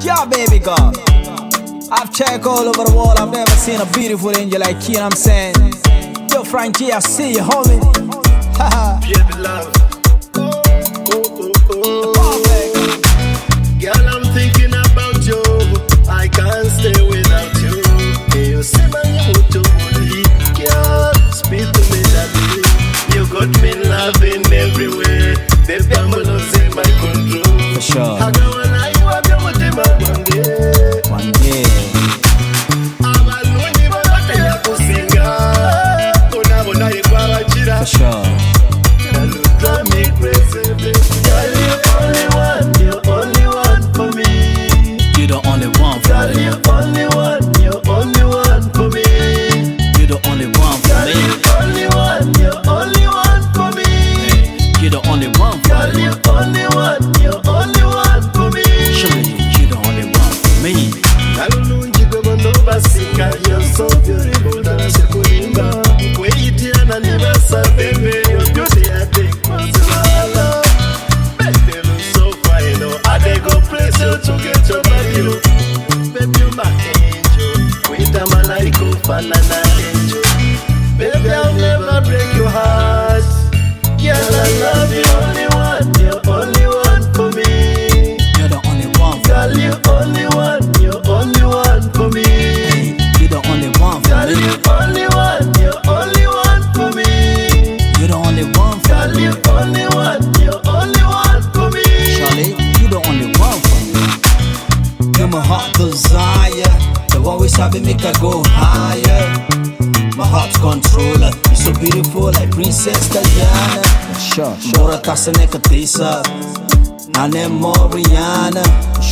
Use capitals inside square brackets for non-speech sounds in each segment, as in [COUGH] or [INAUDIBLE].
Yeah, baby girl. I've checked all over the world, I've never seen a beautiful angel like you, I'm saying? Yo, Frankie, I see you, homie. [LAUGHS] Haha. Baby, you my angel. Kuita malaika ufanana angel. Baby, I'll never break your heart. Girl, I love you, only one, you only one for me. You're the only one Girl, you only one, you only one for me. me. You the only one for Girl, me. you only one, you only one for me. You the only one for Girl, me. you only one, you only one for me. Charlie, you the only one for me. You're my heart desire. One we sabi make I go higher. My heart's controller. You're so beautiful like Princess Diana. Sure, sure. Bora kasane katisa. Nane Moriana.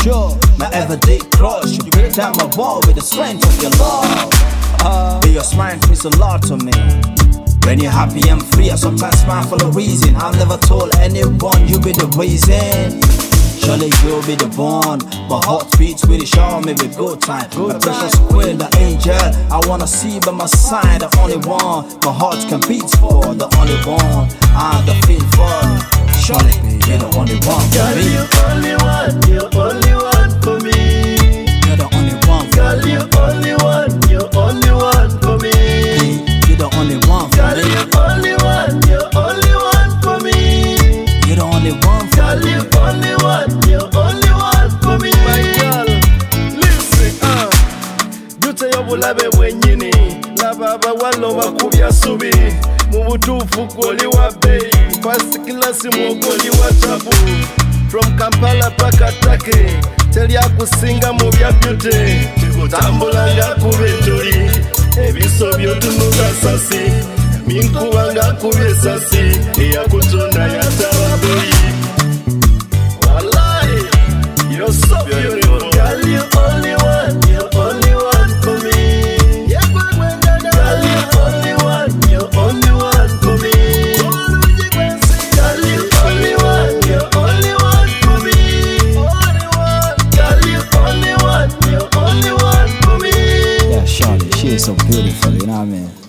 Sure. My everyday crush. You break down my wall with the strength of your love. Uh, your smile means a lot to me. When you're happy and free, I sometimes smile for no reason. I've never told anyone you be the reason. Surely you'll be the one. My heart beats with it, show me with good time. My precious queen, the angel. I wanna see by my side, the only one. My heart can beat for the only one. I'm the fit for. Surely you're the only one for me. Girl, you only one, you only one for me. My girl, listen, uh. Jute y'obulabe bwennyini laba abawala bakubya subi mu butuufu gwoli wa bbeeyi fast class mwogoli wa tabu from kampala paka take teryakusinga mu bya byute tambula nga kuba etoli ebiso byotunuka sasi minkuba nga kuba esasi eyakutonda yatababoyi so beautiful, you know what I mean?